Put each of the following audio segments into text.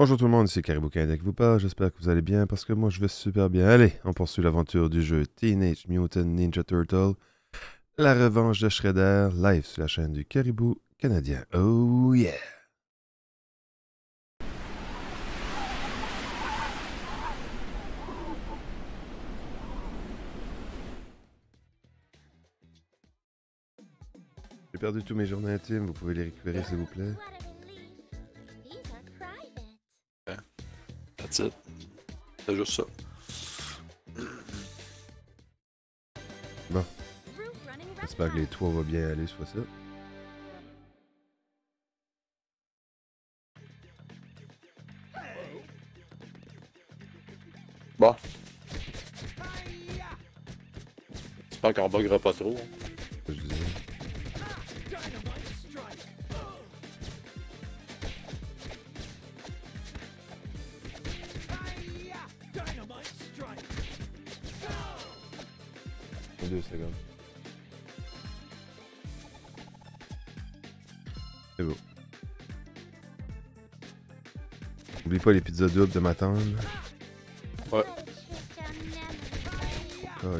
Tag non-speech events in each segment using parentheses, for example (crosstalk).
Bonjour tout le monde, c'est Caribou Canada qui vous parle. J'espère que vous allez bien parce que moi je vais super bien. Allez, on poursuit l'aventure du jeu Teenage Mutant Ninja Turtle, la revanche de Shredder, live sur la chaîne du Caribou Canadien. Oh yeah! J'ai perdu tous mes journaux intimes, vous pouvez les récupérer s'il vous plaît. That's it. C'est juste ça. Bon, j'espère que les trois vont bien aller cette fois-ci. Bon. J'espère qu'on buggera pas trop. hein. Secondes. C'est beau. N'oublie pas les pizzas doubles de ma tante. Ouais. Oh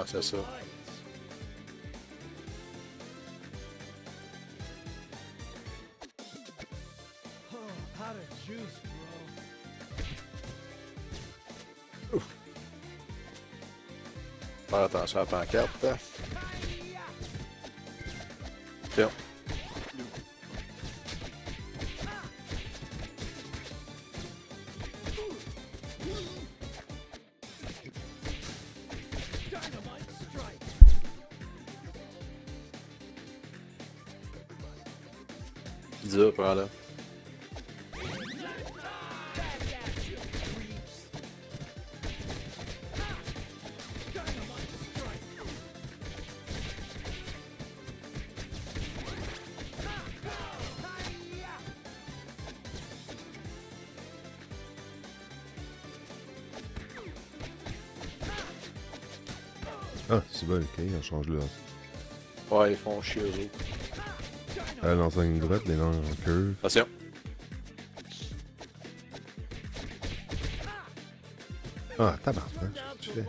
Ah, GG. Ouais, c'est ça. Faire attention à la pancarte. hein. Tiens. Par là. Ah, c'est bon, ok, on change le. Ouais, ils font chier eux autres. Elle lance en ligne droite, les langues en curve. Attention. Ah, tabarnak, qu'est-ce que tu fais?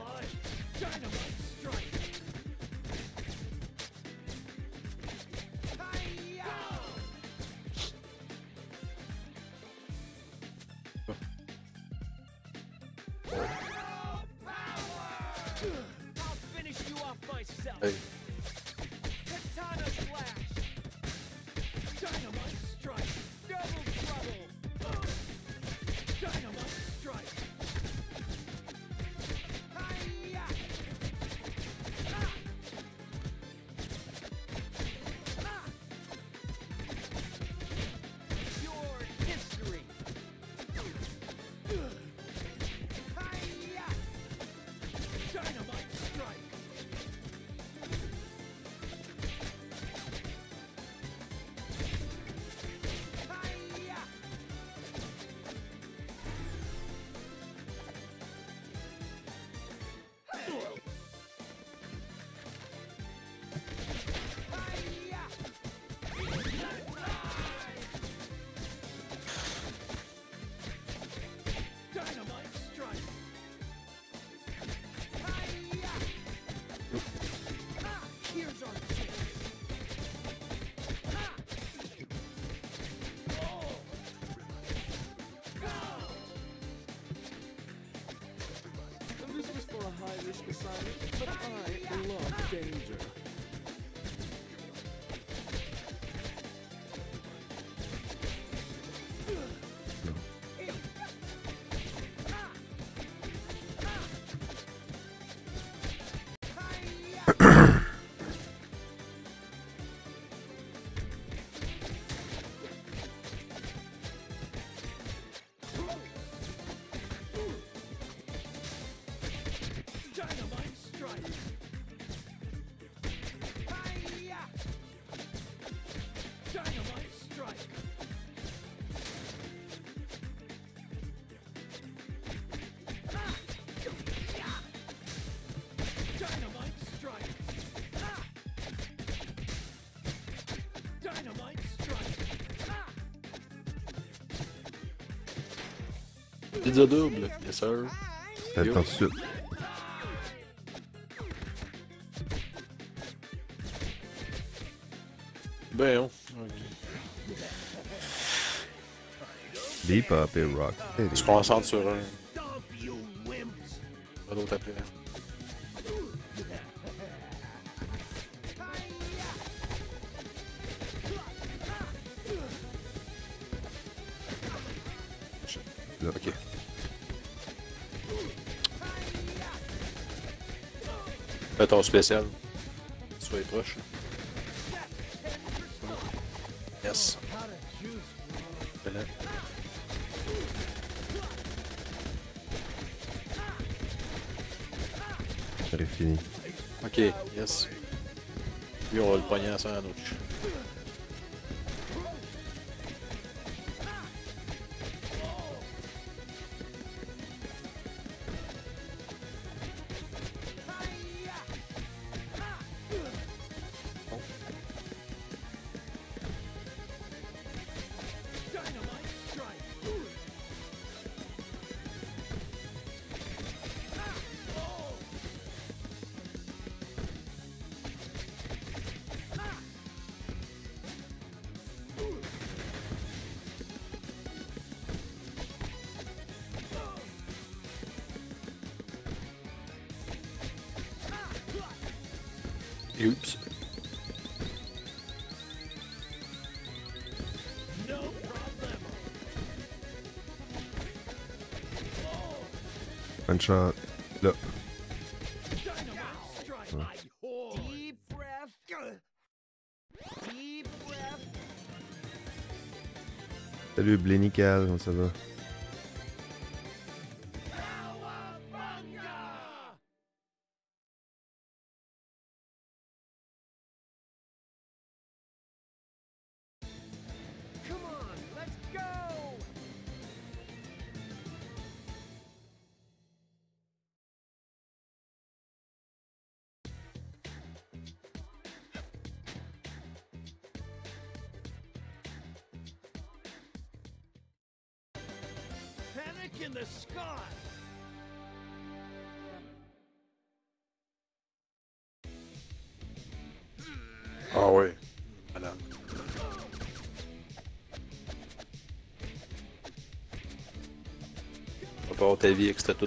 Pizza double, tout de suite. Ben non. Deep Up et Rock. On se concentre sur un. Pas d'autre après. Ton spécial. Soyez proche. Yes. Voilà. J'aurais fini. Ok, yes. Lui, on va le pogner à sandwich. Dynamite Breath. Salut Blénical, comment ça va? Pas avoir ta vie avec cette.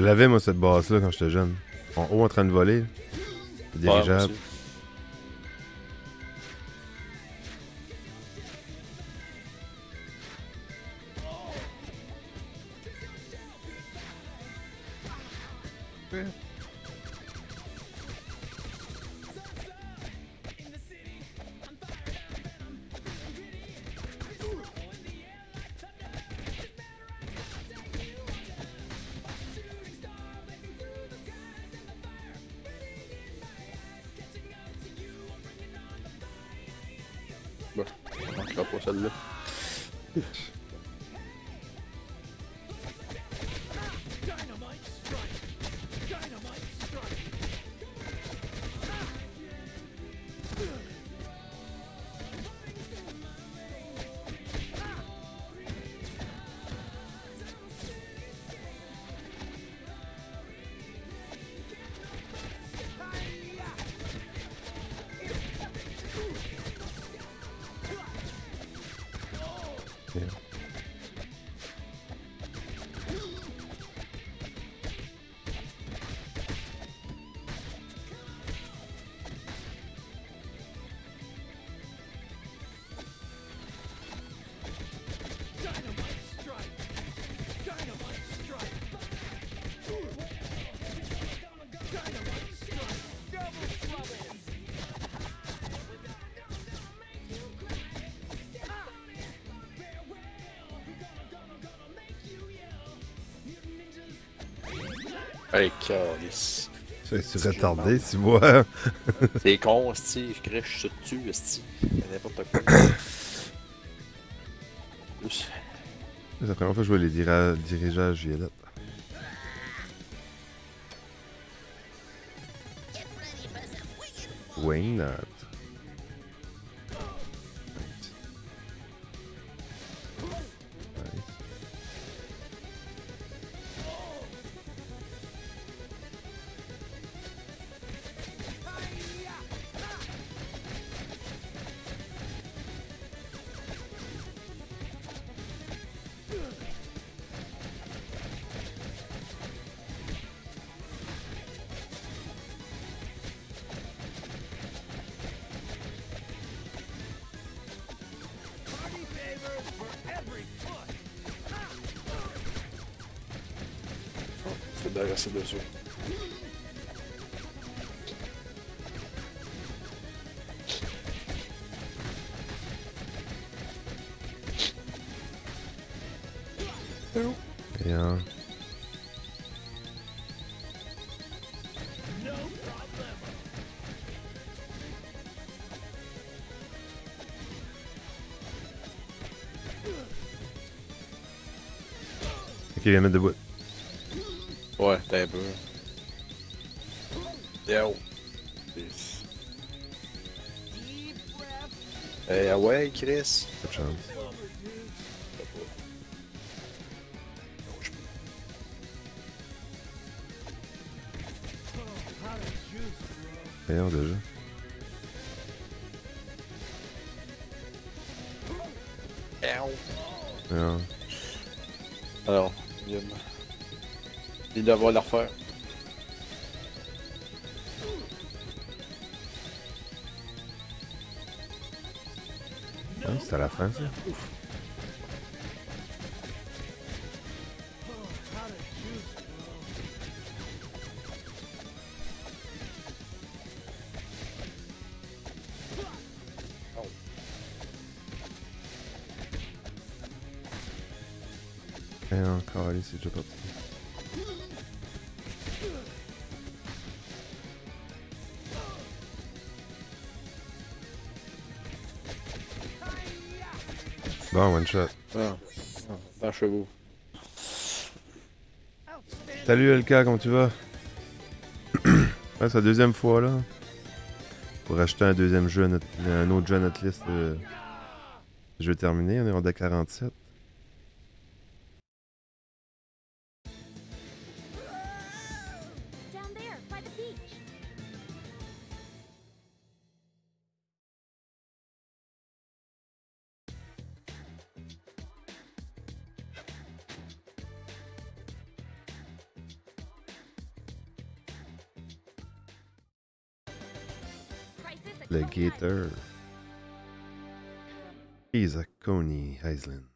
Je l'avais, moi, cette basse-là, quand j'étais jeune. En haut, en train de voler. Dirigeable. Capo, salud. Pues, C'est retardé, tu vois. (laughs) C'est con, esti. Je crèche ça dessus. C'est n'importe quoi. (coughs) C'est la première fois que je vois les dirigeages violettes. Débarrasser dessus. Bien. Ok, viens mettre debout. Ouais, Chris. Pas de chance. Déjà. Alors, il doit la refaire. Ah, c'est Salut LK, comment tu vas? (clears throat) c'est la deuxième fois là. Pour acheter un deuxième jeu, à notre- un autre jeu à notre liste. euh, jeu terminé, on est rendu à 47. He's a Coney Island.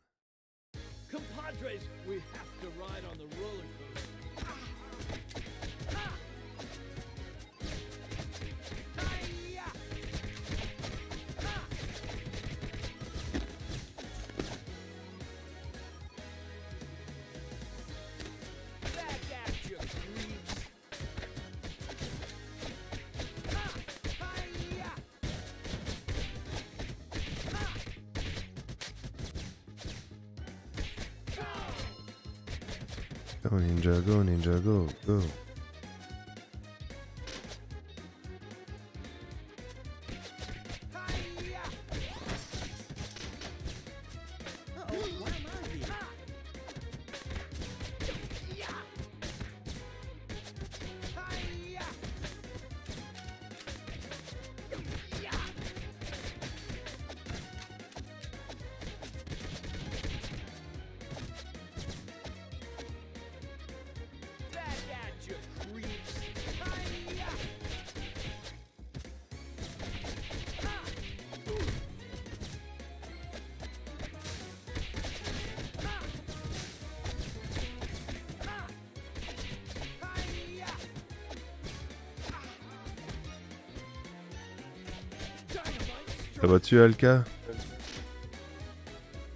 Ça va-tu, Alka?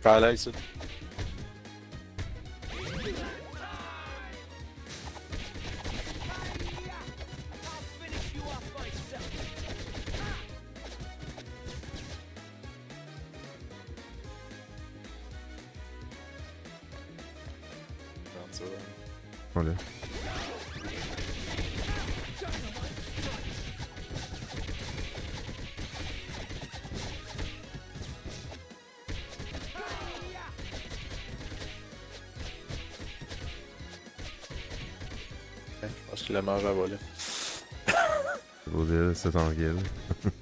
Fais mangé à voler. Dire, c'est en (laughs)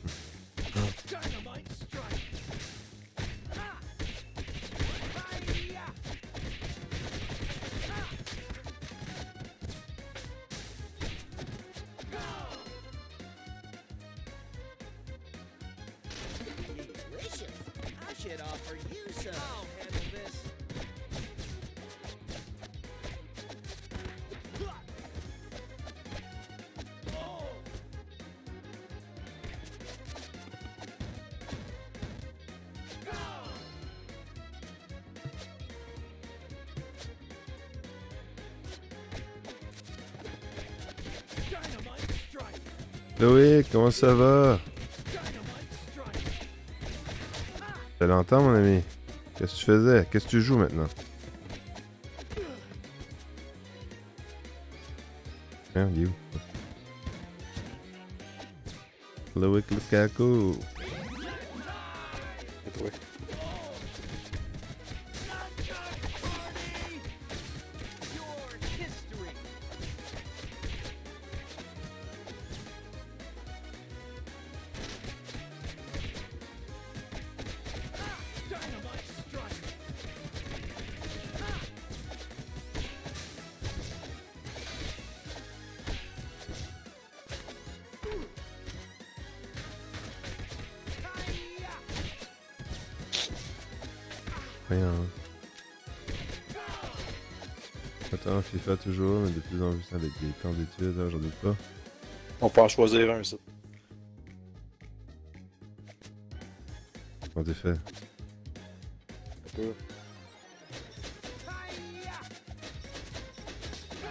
comment ça va? Ça longtemps, mon ami. Qu'est-ce que tu faisais? Qu'est-ce que tu joues maintenant? Hein, il est où? Loïc Lukaku. Attends, FIFA toujours, mais de plus en plus avec des temps d'études, hein, j'en doute pas. On peut en choisir un, ça. En effet.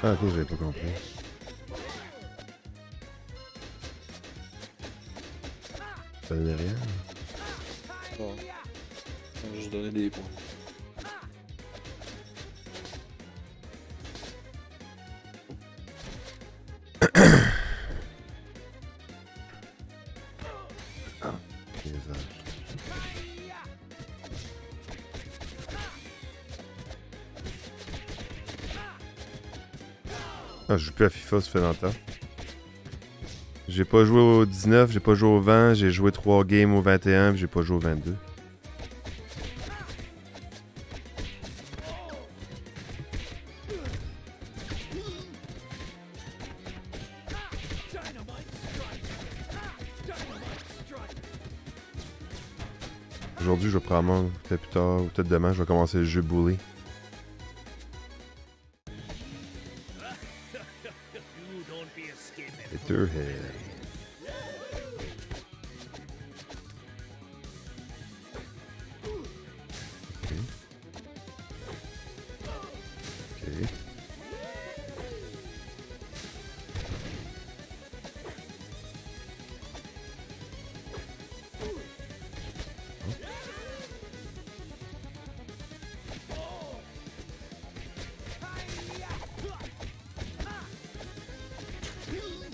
Ah, ok, j'avais pas compris. Ça donnait rien. Bon. On va juste donner des points. Ah, je joue plus à FIFA, ça fait longtemps. J'ai pas joué au 19, j'ai pas joué au 20, j'ai joué 3 games au 21, puis j'ai pas joué au 22. Dynamite strike. Dynamite strike. Aujourd'hui, je vais probablement, peut-être plus tard, ou peut-être demain, je vais commencer le jeu Bully.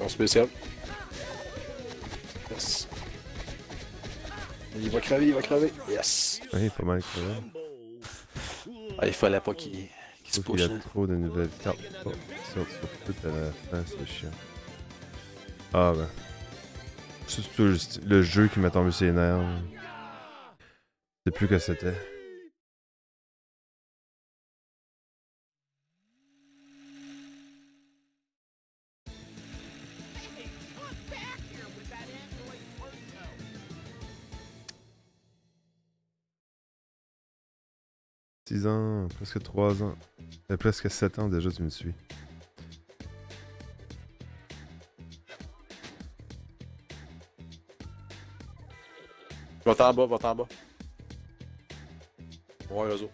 Bon spécial. Yes. Il va crever, il va crever. Yes. Oui, pas mal ça. Ah, il fallait pas qu'il se Sauf qu'il y pousse. a hein. trop de nouvelles cartes oh, sur à la fin, c'est chiant. Ah ben. C'est le jeu qui m'a tombé sur les nerfs. C'est plus que c'était. Six ans, presque trois ans. Euh, presque sept ans déjà, tu me suis. Va-t'en en bas, va-t'en en bas. Ouais, eux autres.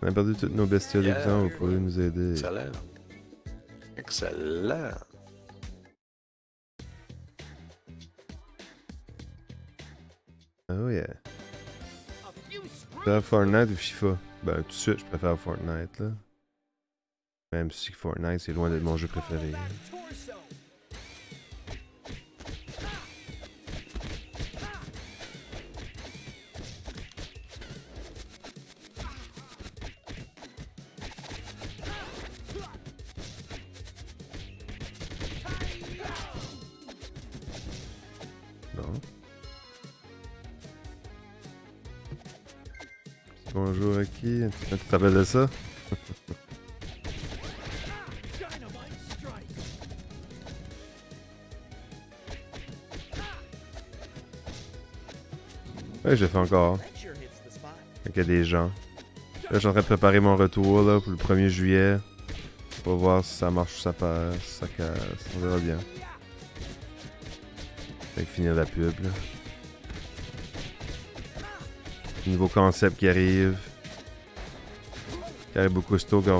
On a perdu toutes nos bestioles Yeah. vous pouvez nous aider. Excellent. Excellent. Oh yeah. Tu préfères Fortnite ou FIFA? Ben, tout de suite, je préfère Fortnite, là. Même si Fortnite, c'est loin d'être mon jeu préféré. Tu de ça? (laughs) Ouais, j'ai fait encore. Qu'il y a des gens. Là, de préparer mon retour là, pour le 1er juillet. Va voir si ça marche ou ça passe, si ça casse. On verra bien. Fait que finir la pub là. Nouveau concept qui arrive. Beaucoup Cousteau qui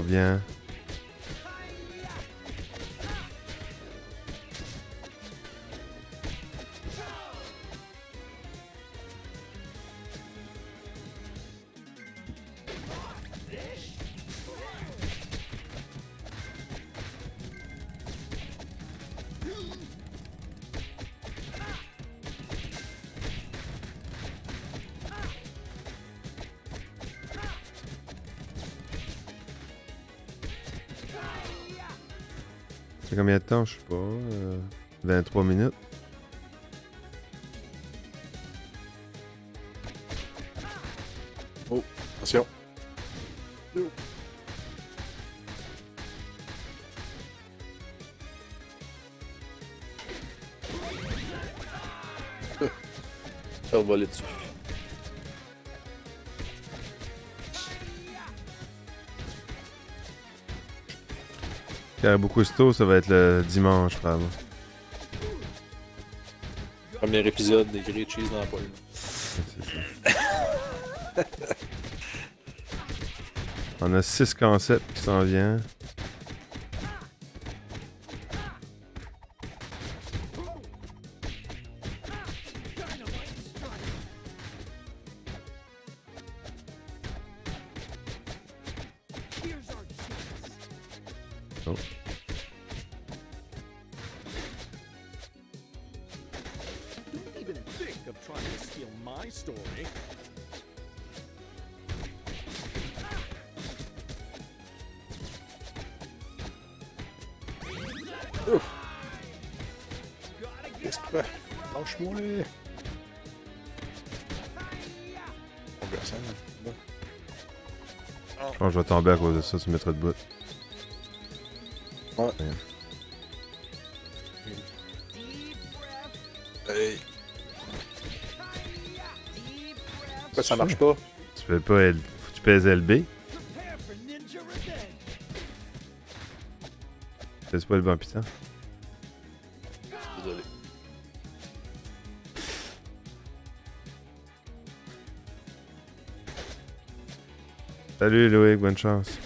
temps, je sais pas. euh, 23 minutes. Cousteau, ça va être le dimanche, probablement. Premier épisode des Grilled Cheese dans la poêle. On a 6 concepts qui s'en viennent. Là. Verra ça, là. Je pense que je vais tomber à cause de ça, tu me mettras de bout. Ouais. Ouais. Hey. Pourquoi ça marche pas? Tu peux pas L... Faut que tu pèses LB. Pas le bon putain. Salut Loïc, bonne chance.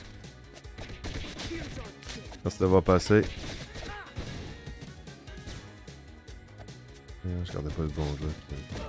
Merci d'avoir passé. Euh, Je regardais pas le bon jeu.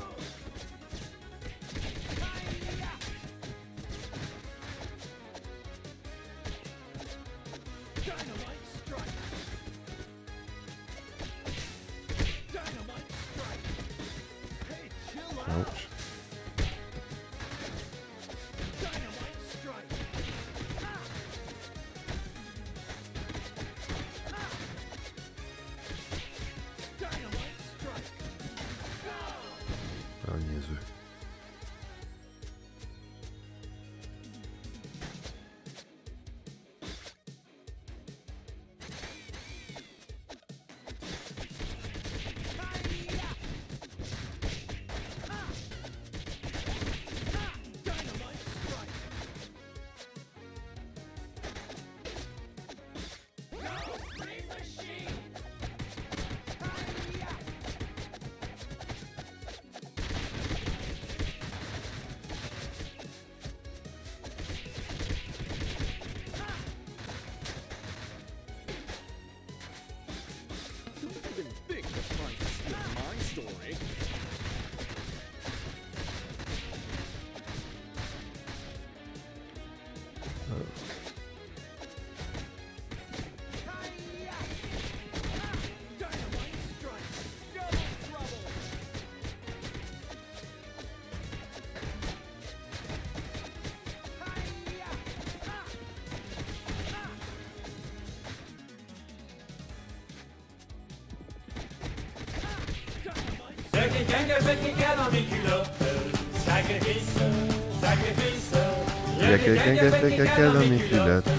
Il y a quelqu'un qui a fait caca dans mes culottes.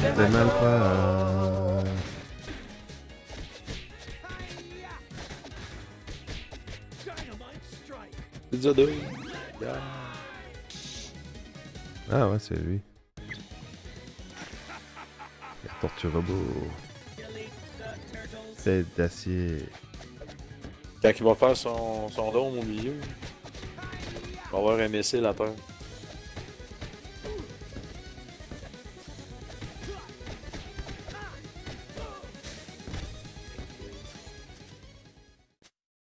C'est mal pas. C'est. Ah ouais, c'est lui. La tortue robot. Tête d'acier. Quand il va faire son, son dôme au milieu, il va avoir un missile à terre.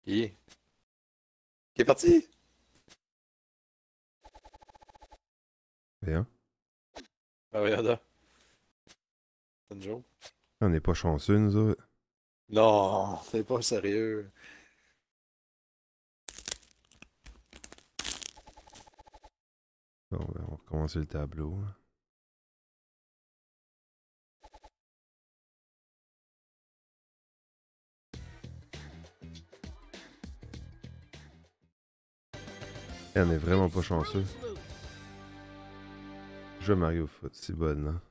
Yeah. Il est parti! Voyons. Ah, regarde. C'est une joke. On n'est pas chanceux, nous autres. Non, c'est pas sérieux. Bon, on va recommencer le tableau. Et on est vraiment pas chanceux. Je Mario Foot, c'est bonne, hein?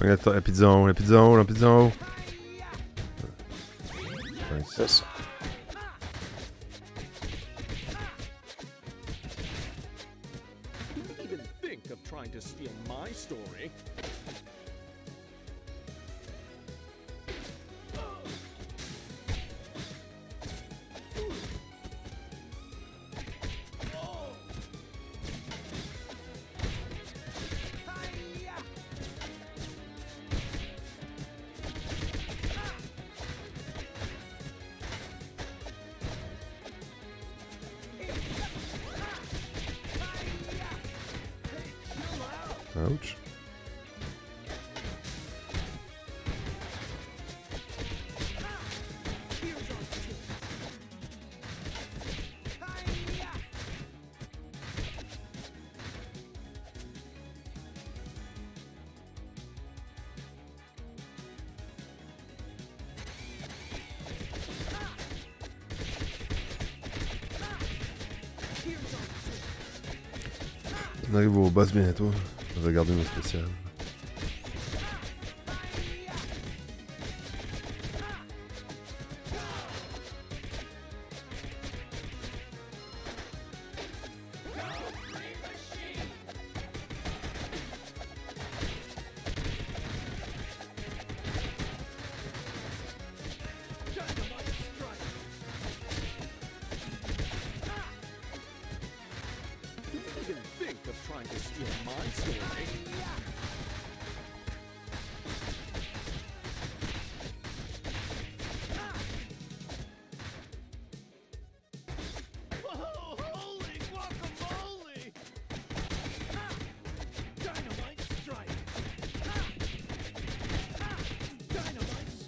Zone, rapide zone, rapide zone. Nice. C'est ça. On arrive au boss bientôt. On va regarder nos spéciales.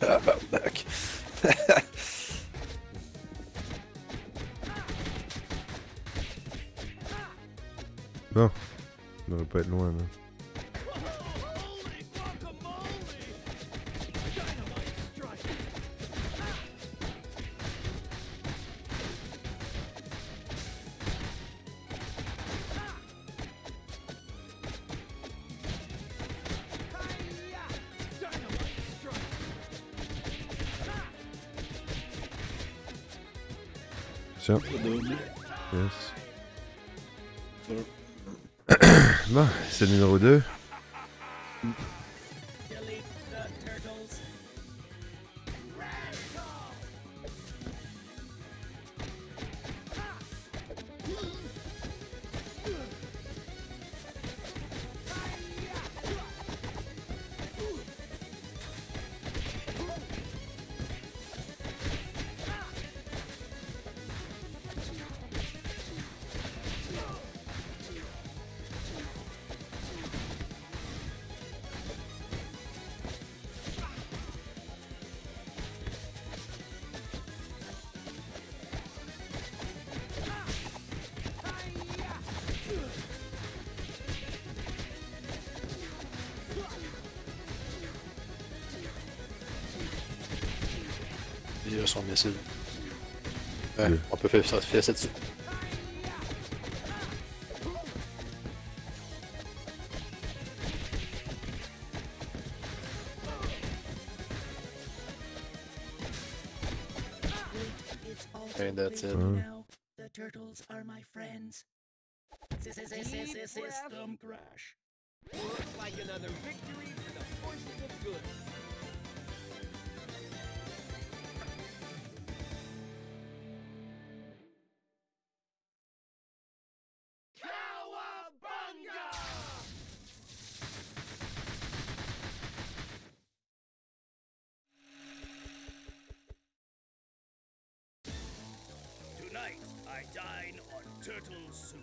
(laughs) Tabarnak. Bon. On devrait pas être loin, là. Numéro 2. für, that's it. Mm. The turtles are my friends. System crash. Looks like another victory for the forces of good. soon.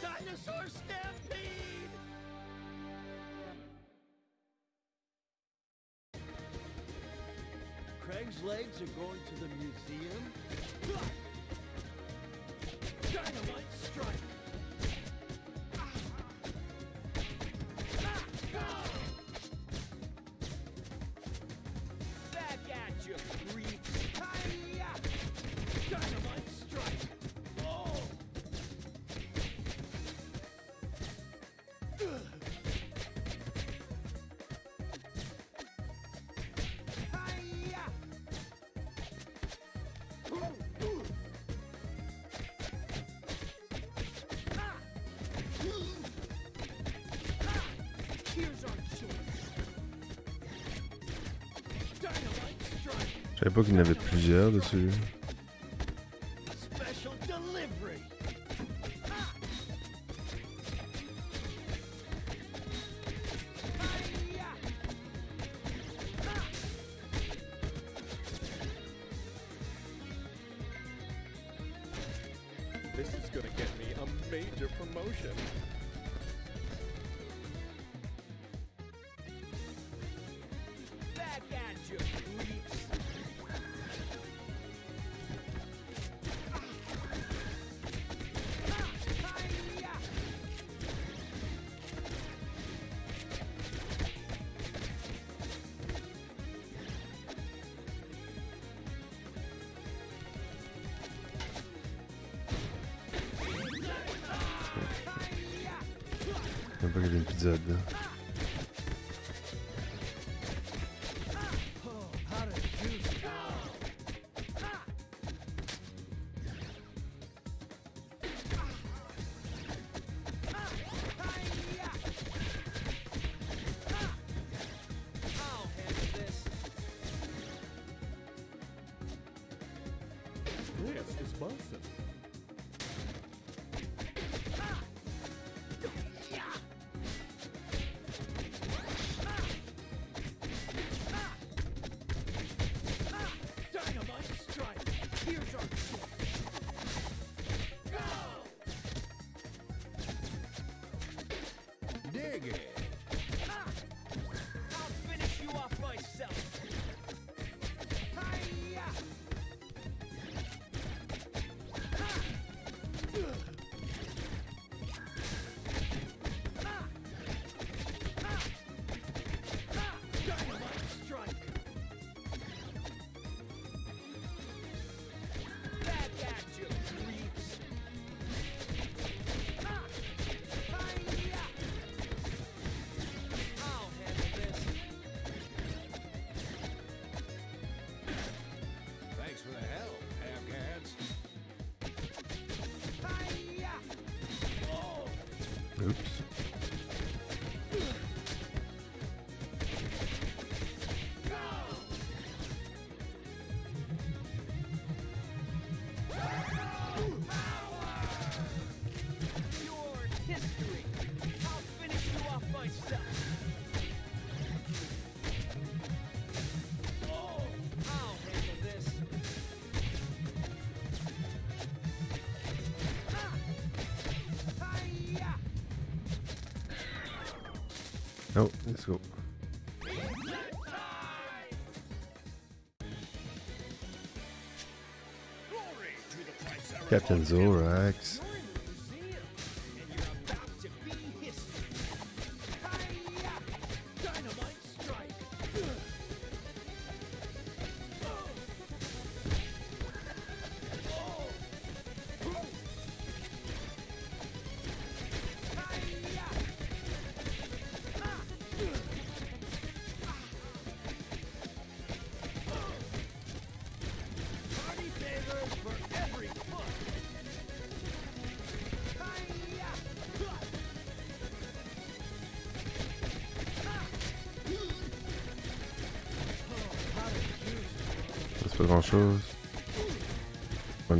Dinosaur Stampede! legs are going to the museum. Dynamite strike! savais pas qu'il y en avait plusieurs dessus. épisode. Oops. Oh, let's go. Captain Zorax.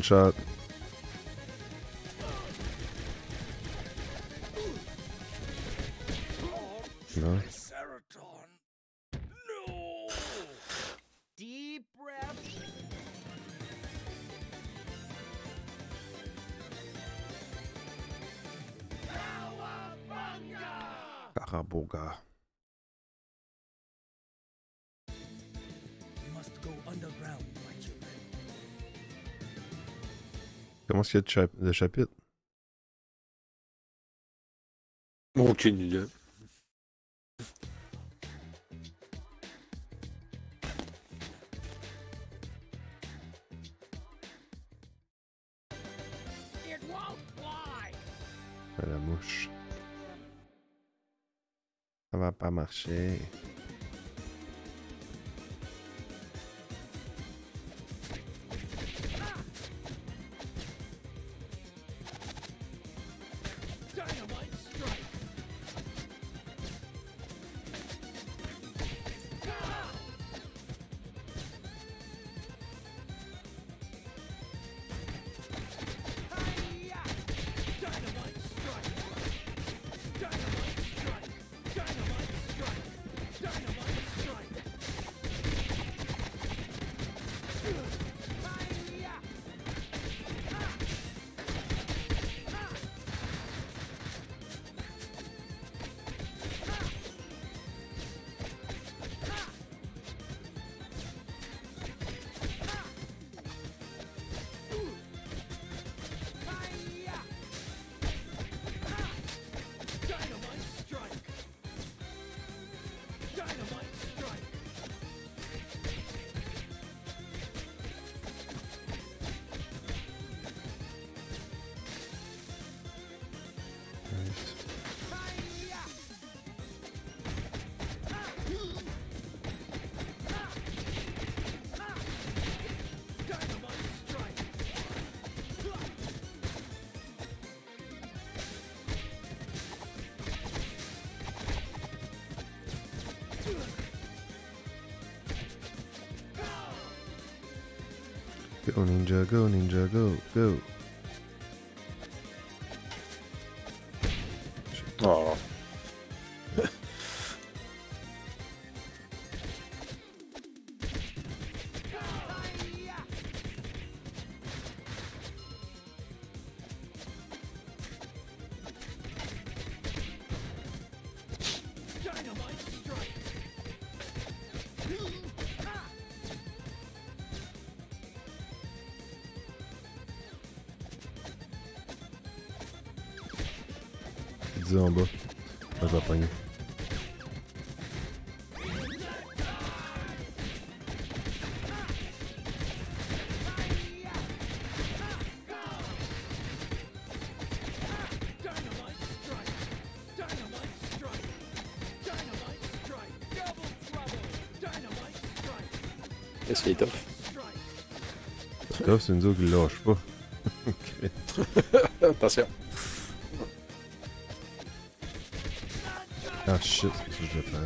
shot. pense qu'il y a de, cha de chapitre? Aucune idée. Ah, la mouche. Ça va pas marcher. Dis en bas. Tough, c'est une autre qui lâche pas. (laughs) Attention. Ah shit, c'est ce que je vais faire.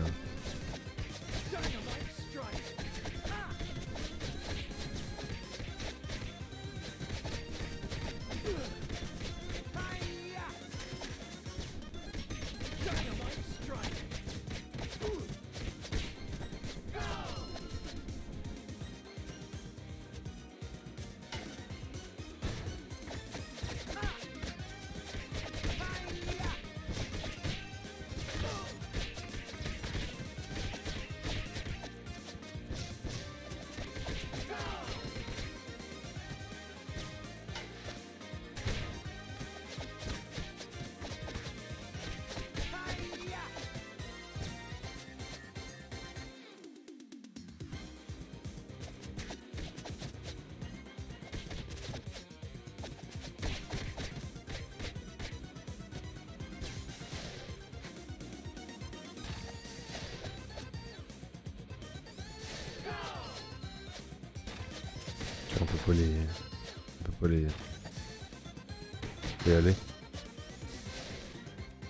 Y aller.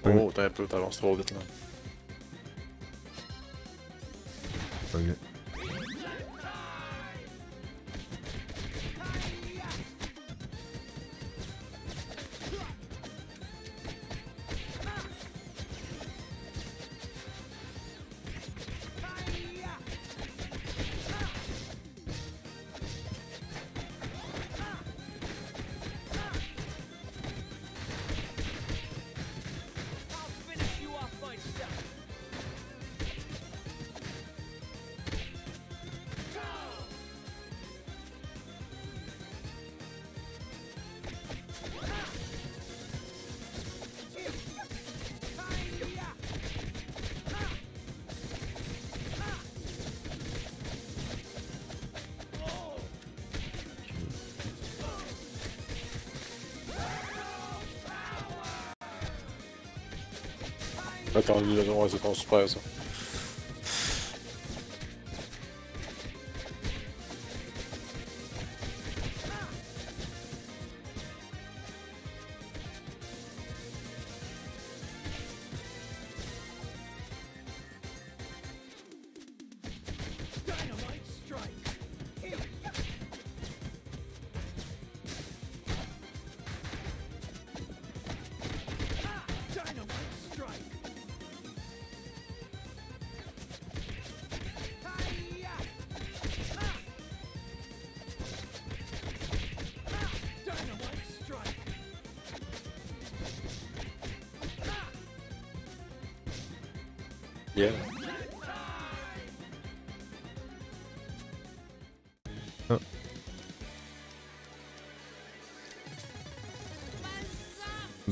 Oh, t'as un peu, t'avances trop vite là. Pogne-le. Attends, lui, là, ouais, c'est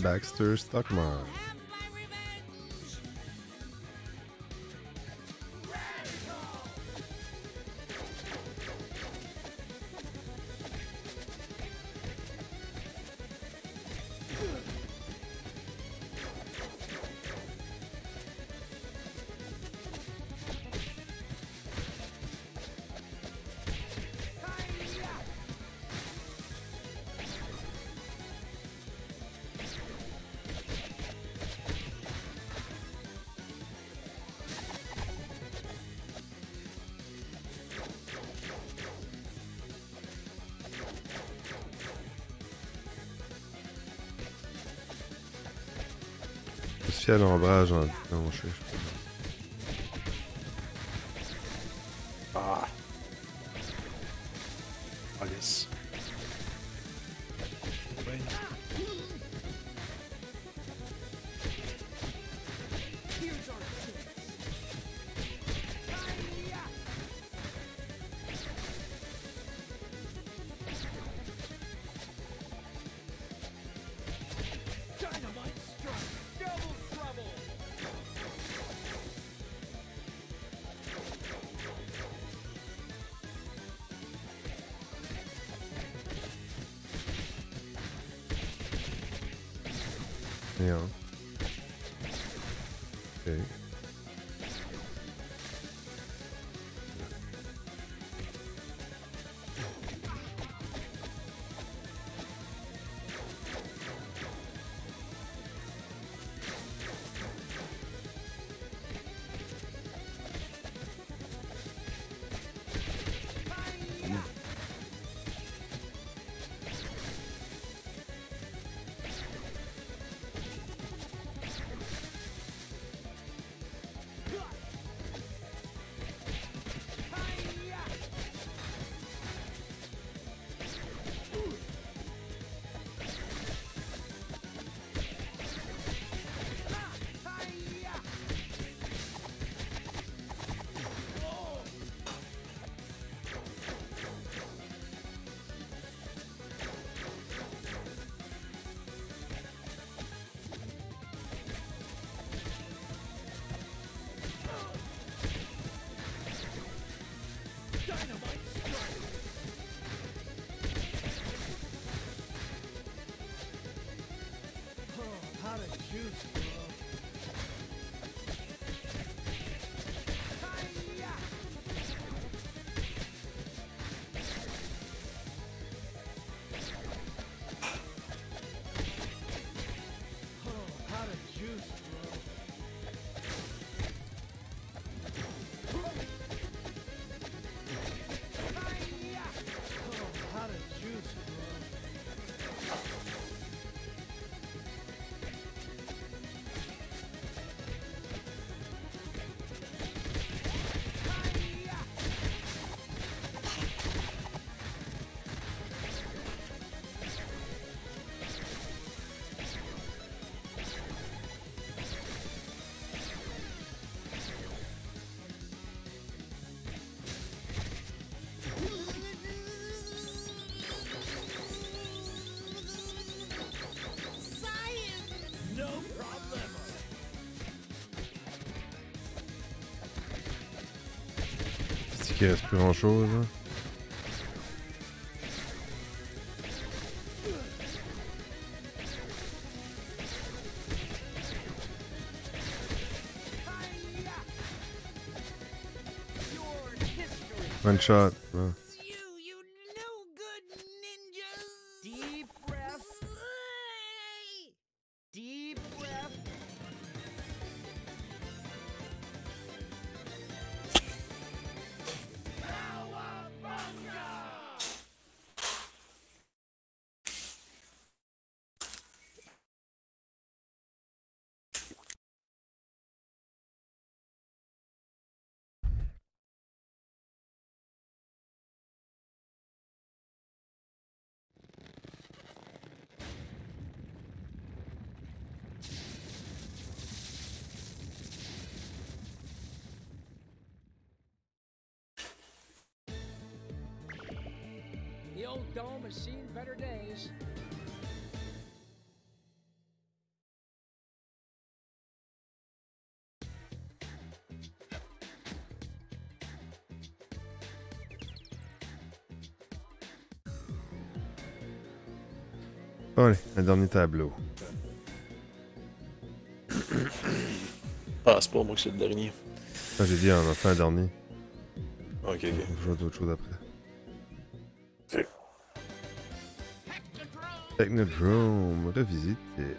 Baxter Stockman. À l'ombrage en non, qu'il reste plus grand chose. One shot. Dome has seen better days. Allez, un dernier tableau. (coughs) Ah, c'est pas moi que c'est le dernier. Ah, j'ai dit, on en fait un dernier. Ok, ok. On jouera d'autres choses après. Technodrome, revisité.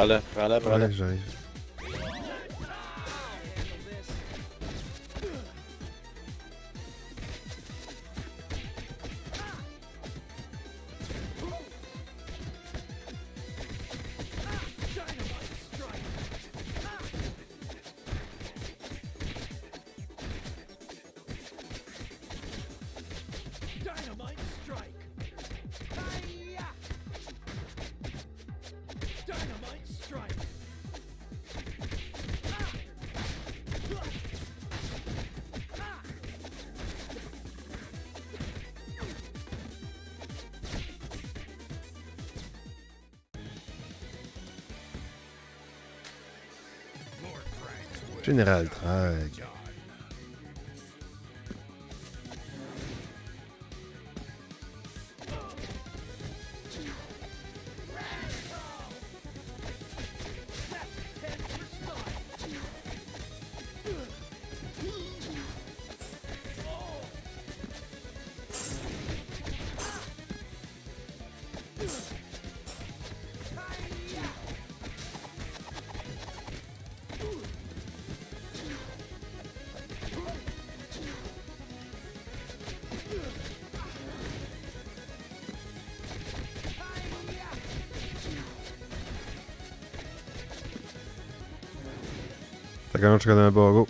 Ale, ale, ale. Ojej, Général 13. Taką na Bogu.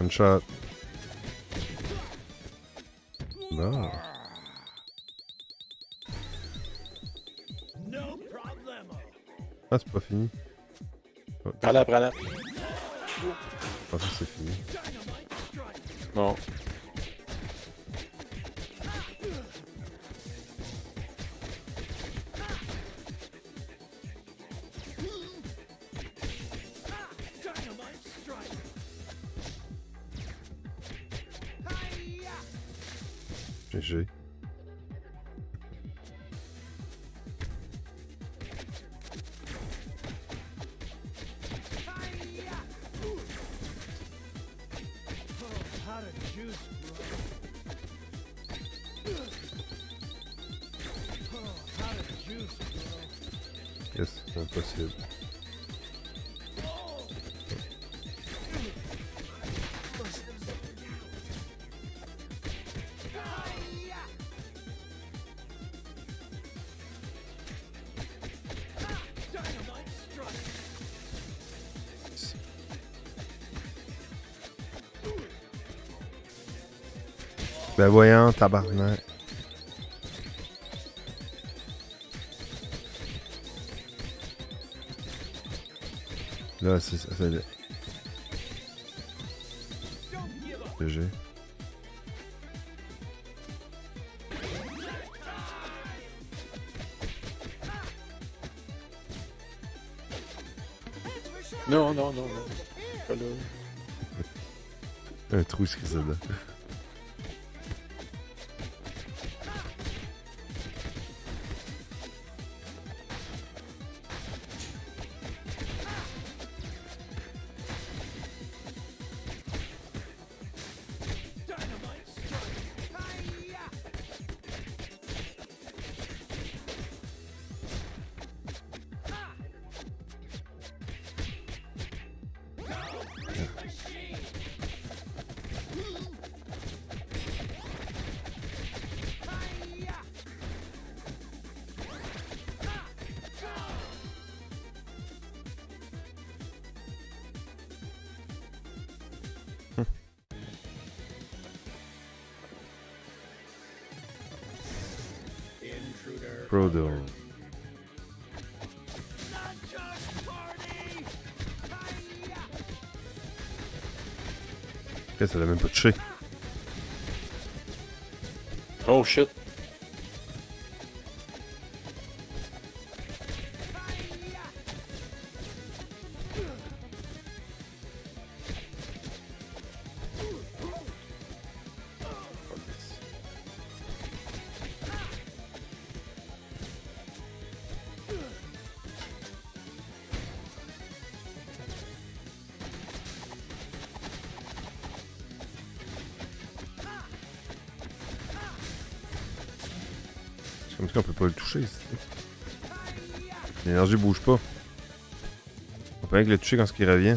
One shot. No. Ah, c'est pas fini. Prends-la, prends-la. C'est fini. Non. Ben voyons, tabarnak. Là, c'est ça. c'est GG. Non, non, non, non. Pas là. Un trou, ce que c'est là. Prodo. Ok, ça l'a même pas touché. Oh shit. Bouge pas. On peut rien que le toucher quand qui revient.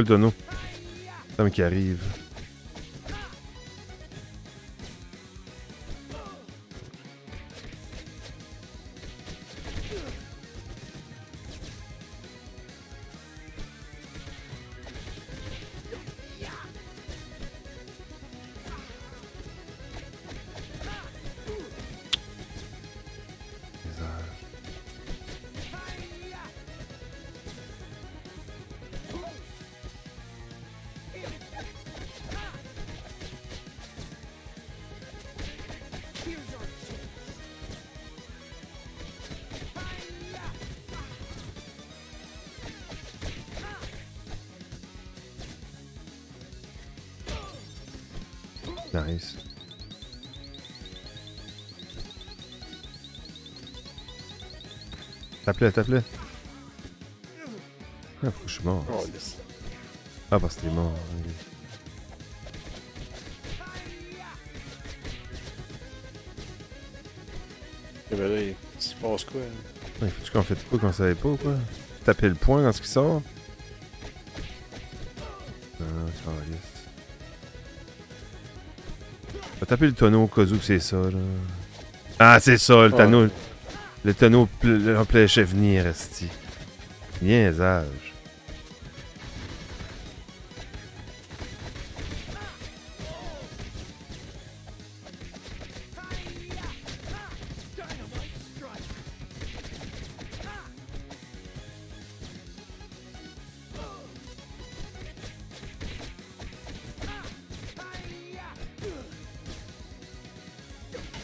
pas le tonneau. Tom qui arrive. Tape-le, tape-le. Ah, pourquoi je suis mort? Oh. Ah, parce que t'es mort. ok. Eh ben là, il se passe quoi? hein? Ouais, faut-tu qu'on fait quoi qu'on savait pas ou quoi? Taper le point quand ce qui sort? Ah, calisse. Va taper le tonneau au cas où c'est ça, là. Ah, c'est ça, le Ouais. tonneau. Le tonneau ple- empêchait venir, esti. Niaisage.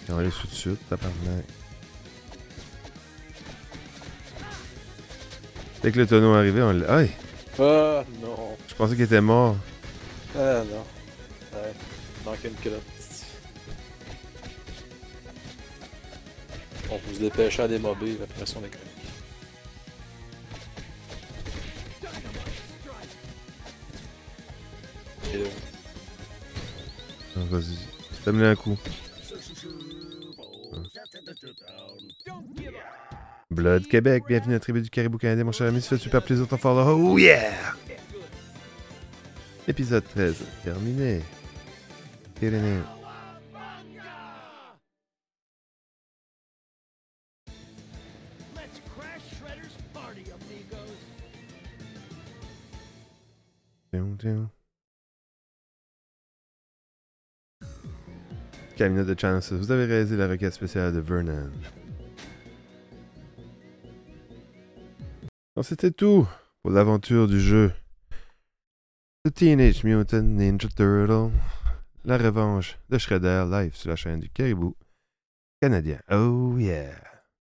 On va aller tout de suite, Dès que le tonneau est arrivé, on l'a. Aïe! Ah non. Je pensais qu'il était mort. Ah non. Ouais. Manquait une culotte. On peut se dépêcher à démober, après ça on est correct. Vas-y. Donne-le un coup. Blood Québec, bienvenue à la tribu du Caribou canadien, mon cher ami. Ça fait super plaisir de t'en faire là. Oh yeah! Épisode 13, terminé. Terminé. Camina de Chances, vous avez réalisé la requête spéciale de Vernon. C'était tout pour l'aventure du jeu. The Teenage Mutant Ninja Turtle. La revanche de Shredder live sur la chaîne du Caribou canadien. Oh yeah!